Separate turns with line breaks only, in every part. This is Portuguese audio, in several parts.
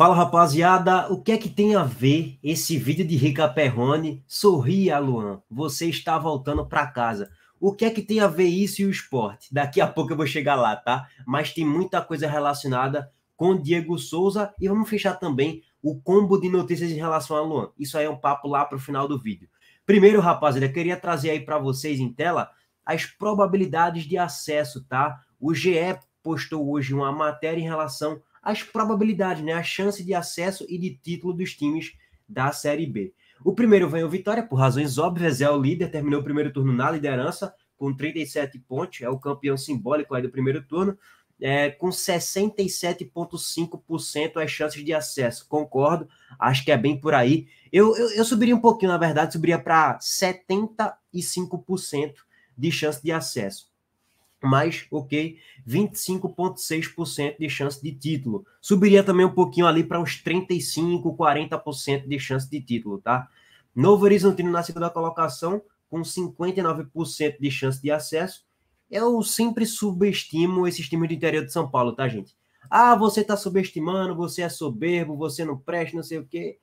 Fala rapaziada, o que é que tem a ver esse vídeo de Rica Perrone? Sorria, Luan, você está voltando para casa. O que é que tem a ver isso e o esporte? Daqui a pouco eu vou chegar lá, tá? Mas tem muita coisa relacionada com Diego Souza e vamos fechar também o combo de notícias em relação a Luan. Isso aí é um papo lá para o final do vídeo. Primeiro, rapaziada, queria trazer aí para vocês em tela as probabilidades de acesso, tá? O GE postou hoje uma matéria em relação as probabilidades, né, a chance de acesso e de título dos times da Série B. O primeiro vem o Vitória, por razões óbvias, é o líder, terminou o primeiro turno na liderança, com 37 pontos, é o campeão simbólico aí do primeiro turno, é, com 67,5% as chances de acesso. Concordo, acho que é bem por aí. Eu, eu, eu subiria um pouquinho, na verdade, subiria para 75% de chance de acesso mas ok, 25,6% de chance de título. Subiria também um pouquinho ali para uns 35, 40% de chance de título, tá? Novo Horizontino na segunda colocação, com 59% de chance de acesso. Eu sempre subestimo esses times do interior de São Paulo, tá, gente? Ah, você tá subestimando, você é soberbo, você não presta, não sei o quê.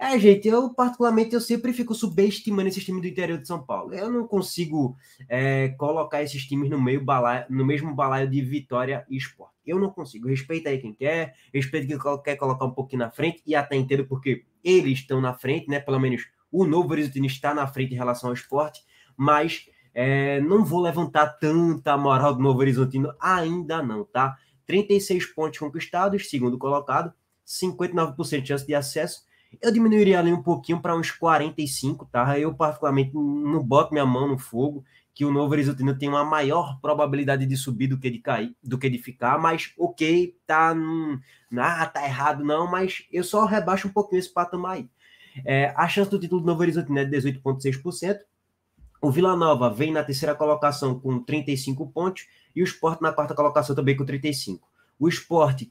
É, gente, eu particularmente eu sempre fico subestimando esses times do interior de São Paulo. Eu não consigo é, colocar esses times no meio balaio, no mesmo balaio de Vitória e Esporte. Eu não consigo. Respeita aí quem quer, respeita quem quer colocar um pouquinho na frente e até entendo porque eles estão na frente, né? Pelo menos o Novo Horizontino está na frente em relação ao esporte, mas é, não vou levantar tanta moral do Novo Horizontino ainda não, tá? 36 pontos conquistados, segundo colocado, 59% de chance de acesso eu diminuiria ali um pouquinho para uns 45, tá? Eu, particularmente, não boto minha mão no fogo, que o Novo Horizontino tem uma maior probabilidade de subir do que de cair, do que de ficar, mas ok, tá. Num, tá errado, não, mas eu só rebaixo um pouquinho esse patamar aí. É, a chance do título do Novo Horizontino é de 18,6%. O Vila Nova vem na terceira colocação com 35 pontos e o Sport na quarta colocação também com 35. O Sport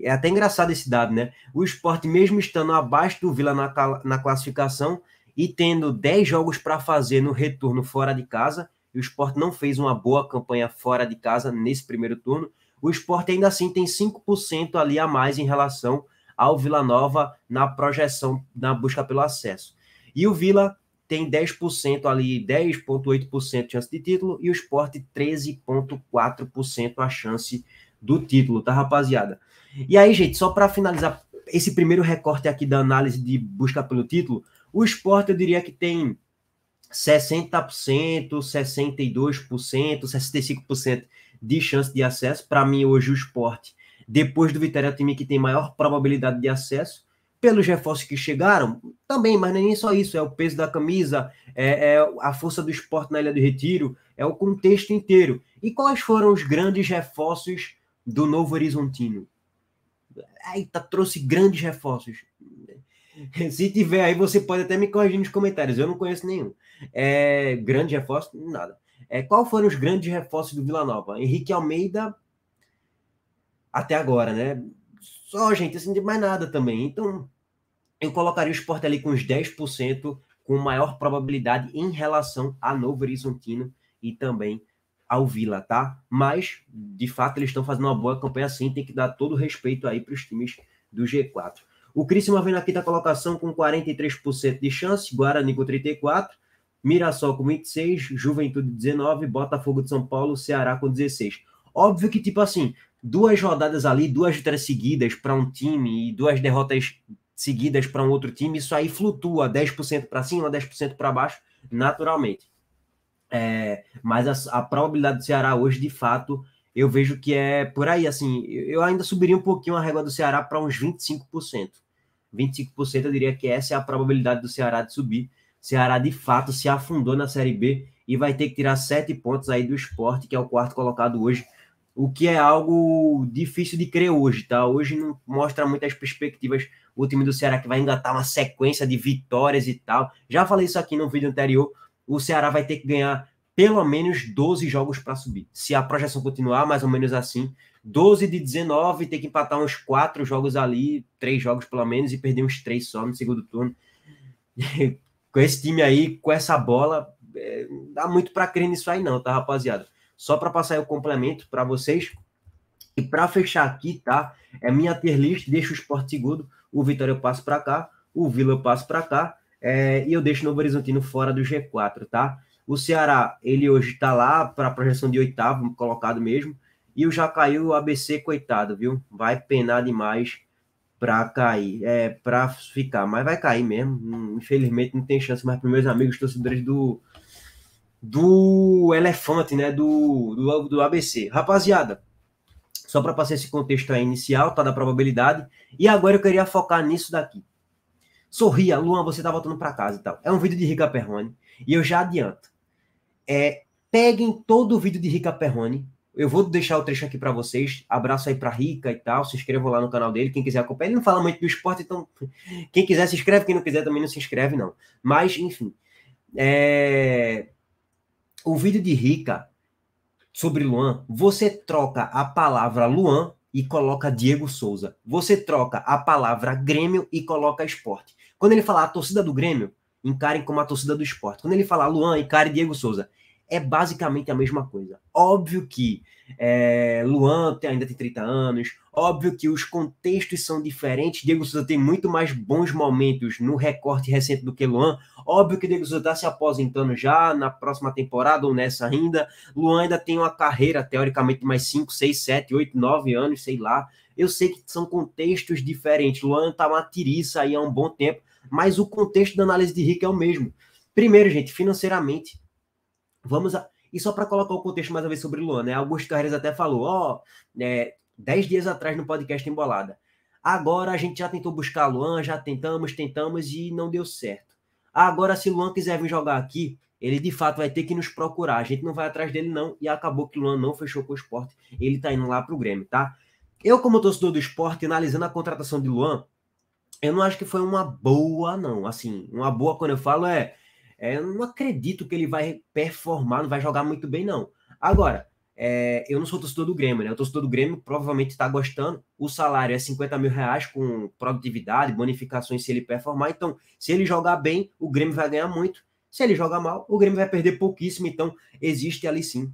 é até engraçado esse dado, né? O esporte, mesmo estando abaixo do Vila na, na classificação e tendo 10 jogos para fazer no retorno fora de casa, e o esporte não fez uma boa campanha fora de casa nesse primeiro turno, o esporte ainda assim tem 5% ali a mais em relação ao Vila Nova na projeção, na busca pelo acesso. E o Vila tem 10% ali, 10,8% de chance de título, e o esporte 13,4% a chance do título, tá, rapaziada? E aí, gente, só para finalizar esse primeiro recorte aqui da análise de busca pelo título, o esporte eu diria que tem 60%, 62%, 65% de chance de acesso. Para mim, hoje, o esporte, depois do Vitória, é o time que tem maior probabilidade de acesso. Pelos reforços que chegaram, também, mas é nem só isso, é o peso da camisa, é, é a força do esporte na Ilha do Retiro, é o contexto inteiro. E quais foram os grandes reforços do Novo Horizontino? Eita, trouxe grandes reforços. Se tiver aí, você pode até me corrigir nos comentários. Eu não conheço nenhum. É, grande reforço, nada. É, qual foram os grandes reforços do Vila Nova? Henrique Almeida, até agora, né? Só, gente, assim, de mais nada também. Então, eu colocaria o esporte ali com uns 10%, com maior probabilidade em relação a Novo Horizontino e também ao Vila, tá? Mas, de fato, eles estão fazendo uma boa campanha assim, tem que dar todo o respeito aí para os times do G4. O Criciúma vem na quinta colocação com 43% de chance, Guarani com 34%, Mirassol com 26%, Juventude 19%, Botafogo de São Paulo, Ceará com 16%. Óbvio que, tipo assim, duas rodadas ali, duas vitórias seguidas para um time e duas derrotas seguidas para um outro time, isso aí flutua 10% para cima, 10% para baixo, naturalmente. É, mas a, a, probabilidade do Ceará hoje, de fato, eu vejo que é por aí. Assim, eu ainda subiria um pouquinho a régua do Ceará para uns 25%. 25% eu diria que essa é a probabilidade do Ceará de subir. Ceará, de fato, se afundou na Série B e vai ter que tirar sete pontos aí do esporte, que é o quarto colocado hoje, o que é algo difícil de crer hoje, tá? Hoje não mostra muitas perspectivas o time do Ceará que vai engatar uma sequência de vitórias e tal. Já falei isso aqui no vídeo anterior, o Ceará vai ter que ganhar pelo menos 12 jogos para subir. Se a projeção continuar mais ou menos assim, 12 de 19, ter que empatar uns 4 jogos ali, 3 jogos pelo menos, e perder uns 3 só no segundo turno. com esse time aí, com essa bola, é, dá muito para crer nisso aí não, tá, rapaziada? Só para passar o complemento para vocês, E para fechar aqui, tá? É minha tier list, deixa o Sport segundo, o Vitória eu passo para cá, o Vila eu passo para cá, é, e eu deixo o Novo Horizontino fora do G4, tá? O Ceará, ele hoje está lá para projeção de oitavo, colocado mesmo, e o já caiu o ABC, coitado, viu? Vai penar demais para cair, é, para ficar, mas vai cair mesmo. Infelizmente não tem chance mais para meus amigos torcedores do do elefante, né, do, do, do ABC. Rapaziada, só para passar esse contexto aí inicial, tá da probabilidade, e agora eu queria focar nisso daqui. Sorria, Luan, você tá voltando para casa e tal. É um vídeo de Rica Perrone, e eu já adianto. É, peguem todo o vídeo de Rica Perrone, eu vou deixar o trecho aqui para vocês. Abraço aí para Rica e tal. Se inscrevam lá no canal dele. Quem quiser acompanhar. Ele não fala muito do esporte, então quem quiser se inscreve. Quem não quiser também não se inscreve, não. Mas, enfim. É... O vídeo de Rica sobre Luan, você troca a palavra Luan e coloca Diego Souza. Você troca a palavra Grêmio e coloca esporte. Quando ele falar a torcida do Grêmio, encarem como a torcida do esporte. Quando ele falar Luan, encare Diego Souza é basicamente a mesma coisa. Óbvio que é, Luan ainda tem 30 anos, óbvio que os contextos são diferentes. Diego Souza tem muito mais bons momentos no recorte recente do que Luan. Óbvio que Diego Souza está se aposentando já na próxima temporada ou nessa ainda. Luan ainda tem uma carreira, teoricamente, mais 5, 6, 7, 8, 9 anos, sei lá. Eu sei que são contextos diferentes. Luan está uma tiriça aí há um bom tempo, mas o contexto da análise de Rick é o mesmo. Primeiro, gente, financeiramente, Vamos a... E só para colocar o contexto mais uma vez sobre Luan, né? Augusto Carreira até falou, ó, oh, é, dez dias atrás no podcast Embolada. Agora a gente já tentou buscar Luan, já tentamos, tentamos e não deu certo. Agora, se Luan quiser vir jogar aqui, ele de fato vai ter que nos procurar. A gente não vai atrás dele, não. E acabou que Luan não fechou com o esporte. Ele tá indo lá pro Grêmio, tá? Eu, como torcedor do esporte, analisando a contratação de Luan, eu não acho que foi uma boa, não. Assim, uma boa, quando eu falo, é é, eu não acredito que ele vai performar, não vai jogar muito bem, não. Agora, é, eu não sou torcedor do Grêmio, né? O torcedor do Grêmio provavelmente está gostando. O salário é 50 mil reais com produtividade, bonificações se ele performar. Então, se ele jogar bem, o Grêmio vai ganhar muito. Se ele jogar mal, o Grêmio vai perder pouquíssimo. Então, existe ali sim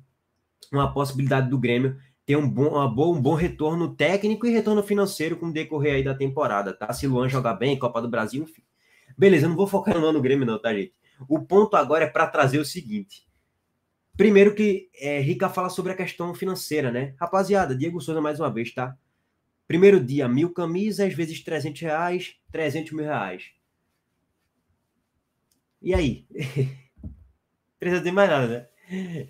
uma possibilidade do Grêmio ter um bom, uma boa, um bom retorno técnico e retorno financeiro com o decorrer aí da temporada, tá? Se Luan jogar bem, Copa do Brasil, enfim. Beleza, eu não vou focar no ano Grêmio, não, tá, gente? O ponto agora é para trazer o seguinte. Primeiro que é, Rica fala sobre a questão financeira, né? Rapaziada, Diego Souza mais uma vez, tá? Primeiro dia, mil camisas vezes 300 reais, 300 mil reais. E aí? Precisa ter mais nada, né?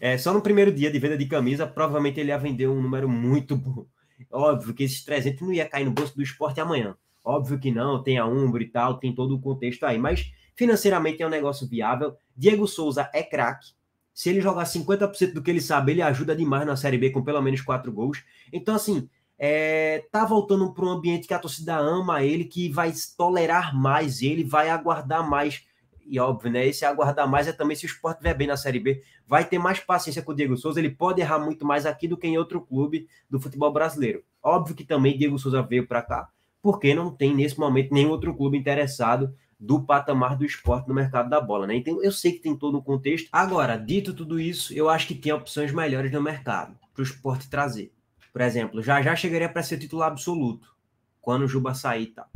É, só no primeiro dia de venda de camisa, provavelmente ele ia vender um número muito bom. Óbvio que esses 300 não ia cair no bolso do esporte amanhã. Óbvio que não, tem a Umbro e tal, tem todo o contexto aí. Mas Financeiramente é um negócio viável. Diego Souza é craque. Se ele jogar 50% do que ele sabe, ele ajuda demais na Série B com pelo menos quatro gols. Então, assim, é, tá voltando para um ambiente que a torcida ama ele, que vai tolerar mais ele, vai aguardar mais. E óbvio, né? Esse aguardar mais é também se o esporte estiver bem na Série B, vai ter mais paciência com o Diego Souza. Ele pode errar muito mais aqui do que em outro clube do futebol brasileiro. Óbvio que também Diego Souza veio para cá, porque não tem nesse momento nenhum outro clube interessado do patamar do esporte no mercado da bola, né? Então, eu sei que tem todo um contexto. Agora, dito tudo isso, eu acho que tem opções melhores no mercado para o esporte trazer. Por exemplo, já já chegaria para ser titular absoluto quando o Juba sair e tal.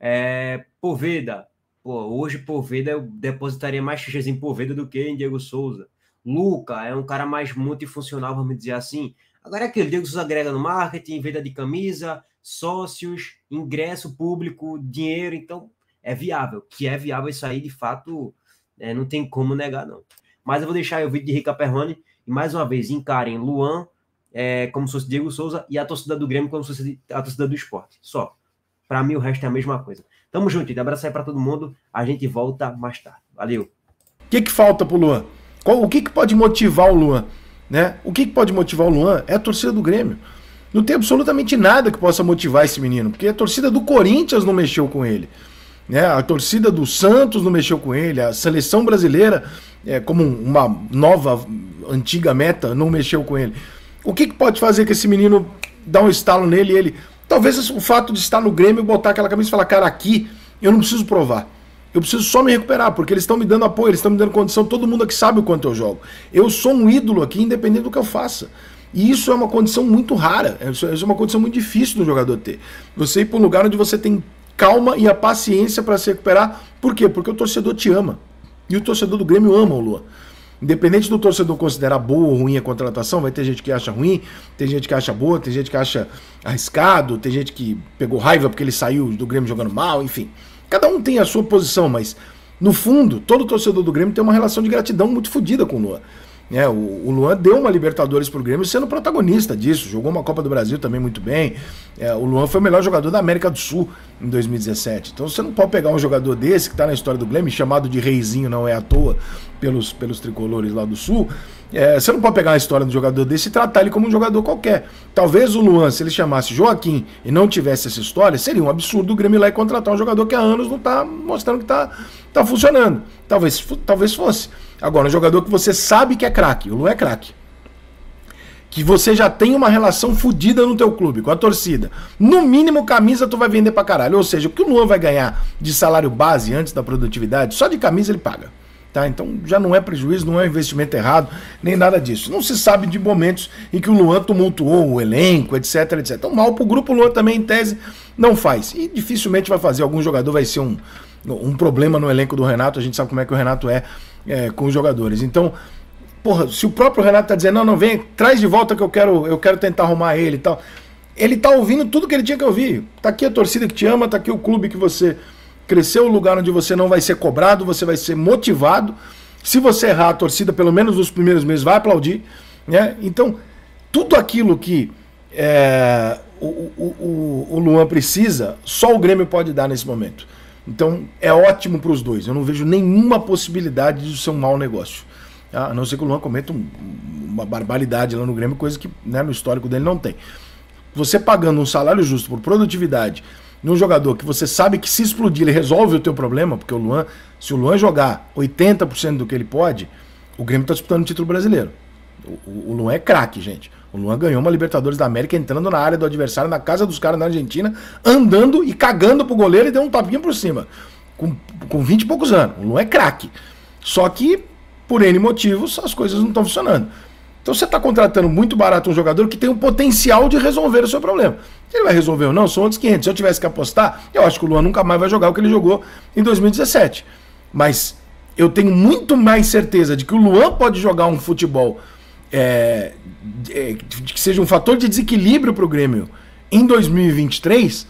É, Poveda, pô, hoje Poveda eu depositaria mais fichas em Poveda do que em Diego Souza. Luca é um cara mais multifuncional, vamos dizer assim. Agora é aquele Diego Souza agrega no marketing, venda de camisa, sócios, ingresso público, dinheiro, então é viável. Que é viável isso aí, de fato, é, não tem como negar, não. Mas eu vou deixar o vídeo de Rica Perrone e mais uma vez encarem Luan é, como se fosse Diego Souza e a torcida do Grêmio como se fosse a torcida do esporte. Só. Para mim, o resto é a mesma coisa. Tamo junto, abraço aí para todo mundo. A gente volta mais tarde. Valeu.
O que, que falta pro Luan? Qual, o que, que pode motivar o Luan? Né? O que, que pode motivar o Luan é a torcida do Grêmio. Não tem absolutamente nada que possa motivar esse menino, porque a torcida do Corinthians não mexeu com ele. Né? A torcida do Santos não mexeu com ele, a seleção brasileira, é, como uma nova, antiga meta, não mexeu com ele. O que, que pode fazer que esse menino dá um estalo nele e ele. Talvez o fato de estar no Grêmio botar aquela camisa e falar, cara, aqui eu não preciso provar. Eu preciso só me recuperar, porque eles estão me dando apoio, eles estão me dando condição, todo mundo aqui sabe o quanto eu jogo. Eu sou um ídolo aqui, independente do que eu faça. E isso é uma condição muito rara, isso é uma condição muito difícil do jogador ter. Você ir para um lugar onde você tem calma e a paciência para se recuperar. Por quê? Porque o torcedor te ama. E o torcedor do Grêmio ama o Luan. Independente do torcedor considerar boa ou ruim a contratação, vai ter gente que acha ruim, tem gente que acha boa, tem gente que acha arriscado, tem gente que pegou raiva porque ele saiu do Grêmio jogando mal, enfim. Cada um tem a sua posição, mas no fundo, todo torcedor do Grêmio tem uma relação de gratidão muito fodida com o Luan. É, o, o, Luan deu uma Libertadores pro Grêmio sendo protagonista disso, jogou uma Copa do Brasil também muito bem. É, o Luan foi o melhor jogador da América do Sul em 2017. Então você não pode pegar um jogador desse que está na história do Grêmio, chamado de reizinho, não é à toa, pelos, pelos tricolores lá do Sul. É, você não pode pegar a história do jogador desse e tratar ele como um jogador qualquer. Talvez o Luan, se ele chamasse Joaquim e não tivesse essa história, seria um absurdo o Grêmio lá e contratar um jogador que há anos não está mostrando que está tá funcionando. Talvez, talvez fosse. Agora, um jogador que você sabe que é craque, o Luan é craque. Que você já tem uma relação fodida no teu clube, com a torcida. No mínimo, camisa tu vai vender pra caralho. Ou seja, o que o Luan vai ganhar de salário base antes da produtividade, só de camisa ele paga. Tá? Então já não é prejuízo, não é investimento errado, nem nada disso. Não se sabe de momentos em que o Luan tumultuou o elenco, etc, etc. Então, mal grupo, o Luan também, em tese, não faz. E dificilmente vai fazer. Algum jogador vai ser um, um problema no elenco do Renato. A gente sabe como é que o Renato é é, com os jogadores. Então, porra, se o próprio Renato tá dizendo, não, não, vem, traz de volta que eu quero, eu quero tentar arrumar ele e tal. Ele tá ouvindo tudo que ele tinha que ouvir. Tá aqui a torcida que te ama, tá aqui o clube que você cresceu, o lugar onde você não vai ser cobrado, você vai ser motivado. Se você errar, a torcida, pelo menos nos primeiros meses, vai aplaudir. Né? Então, tudo aquilo que é, o, o, o, o Luan precisa, só o Grêmio pode dar nesse momento. Então é ótimo para os dois. Eu não vejo nenhuma possibilidade de ser um mau negócio. Tá? A não ser que o Luan cometa um, uma barbaridade lá no Grêmio, coisa que né, no histórico dele não tem. Você pagando um salário justo por produtividade num jogador que você sabe que se explodir ele resolve o teu problema, porque o Luan, se o Luan jogar 80% do que ele pode, o Grêmio está disputando o título brasileiro. O, o Luan é craque, gente. O Luan ganhou uma Libertadores da América entrando na área do adversário, na casa dos caras na Argentina, andando e cagando pro goleiro e deu um tapinha por cima. Com, com 20 e poucos anos. O Luan é craque. Só que, por N motivos, as coisas não estão funcionando. Então você está contratando muito barato um jogador que tem o potencial de resolver o seu problema. Se ele vai resolver ou não, são outros 500. Se eu tivesse que apostar, eu acho que o Luan nunca mais vai jogar o que ele jogou em 2017. Mas eu tenho muito mais certeza de que o Luan pode jogar um futebol é, é, que seja um fator de desequilíbrio para o Grêmio em 2023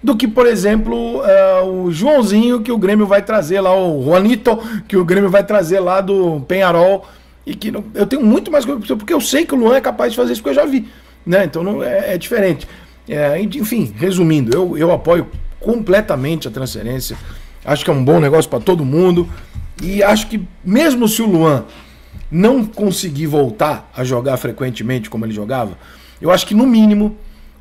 do que, por exemplo, é, o Joãozinho que o Grêmio vai trazer lá, o Juanito que o Grêmio vai trazer lá do Penharol. E que não, eu tenho muito mais coisa, porque eu sei que o Luan é capaz de fazer isso, porque eu já vi. Né? Então não, é, é diferente. É, enfim, resumindo, eu, eu apoio completamente a transferência. Acho que é um bom negócio para todo mundo. E acho que mesmo se o Luan não conseguir voltar a jogar frequentemente como ele jogava, eu acho que no mínimo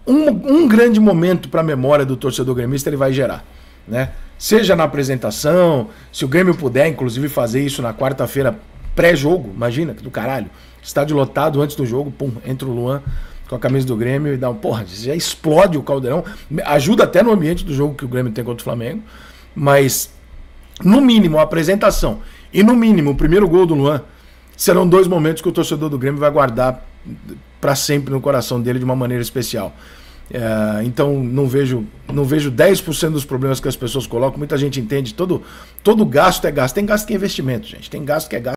um, um grande momento para a memória do torcedor gremista ele vai gerar, né? Seja na apresentação, se o Grêmio puder, inclusive, fazer isso na quarta-feira pré-jogo, imagina, do caralho. Estádio lotado antes do jogo, pum, entra o Luan com a camisa do Grêmio e dá um. Porra, já explode o caldeirão. Ajuda até no ambiente do jogo que o Grêmio tem contra o Flamengo. Mas, no mínimo, a apresentação e no mínimo o primeiro gol do Luan serão dois momentos que o torcedor do Grêmio vai guardar para sempre no coração dele de uma maneira especial. É, então não vejo não vejo 10% dos problemas que as pessoas colocam. Muita gente entende, todo, todo gasto é gasto. Tem gasto que é investimento, gente. Tem gasto que é gasto.